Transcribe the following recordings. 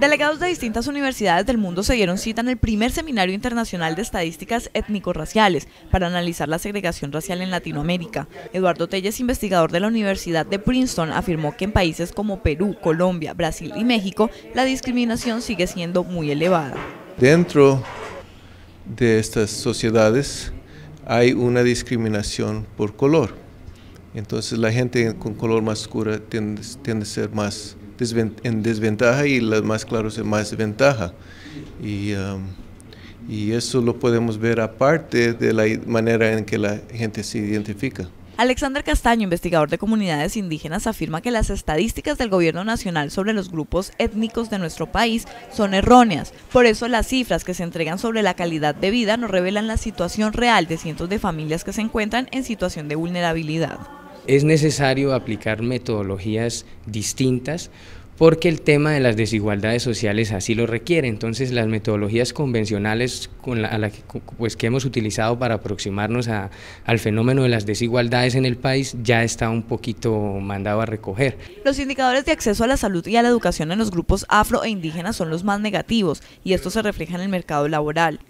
Delegados de distintas universidades del mundo se dieron cita en el primer Seminario Internacional de Estadísticas Étnico-Raciales para analizar la segregación racial en Latinoamérica. Eduardo Telles, investigador de la Universidad de Princeton, afirmó que en países como Perú, Colombia, Brasil y México, la discriminación sigue siendo muy elevada. Dentro de estas sociedades hay una discriminación por color. Entonces la gente con color más oscura tiende, tiende a ser más en desventaja y las más claros en más ventaja. Y, um, y eso lo podemos ver aparte de la manera en que la gente se identifica. Alexander Castaño, investigador de comunidades indígenas, afirma que las estadísticas del gobierno nacional sobre los grupos étnicos de nuestro país son erróneas. Por eso las cifras que se entregan sobre la calidad de vida no revelan la situación real de cientos de familias que se encuentran en situación de vulnerabilidad es necesario aplicar metodologías distintas porque el tema de las desigualdades sociales así lo requiere. Entonces las metodologías convencionales con la, que, pues, que hemos utilizado para aproximarnos al fenómeno de las desigualdades en el país ya está un poquito mandado a recoger. Los indicadores de acceso a la salud y a la educación en los grupos afro e indígenas son los más negativos y esto se refleja en el mercado laboral.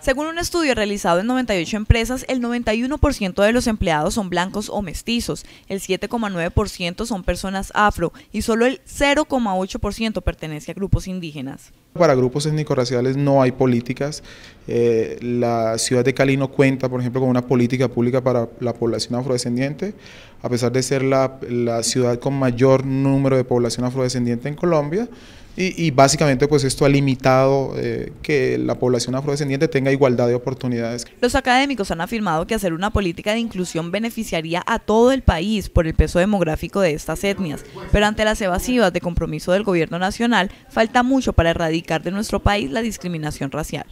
Según un estudio realizado en 98 empresas, el 91% de los empleados son blancos o mestizos, el 7,9% son personas afro y solo el 0,8% pertenece a grupos indígenas. Para grupos étnico-raciales no hay políticas. Eh, la ciudad de Cali no cuenta, por ejemplo, con una política pública para la población afrodescendiente, a pesar de ser la, la ciudad con mayor número de población afrodescendiente en Colombia. Y, básicamente pues esto ha limitado eh, que la población afrodescendiente tenga igualdad de oportunidades. Los académicos han afirmado que hacer una política de inclusión beneficiaría a todo el país por el peso demográfico de estas etnias, pero ante las evasivas de compromiso del gobierno nacional falta mucho para erradicar de nuestro país la discriminación racial.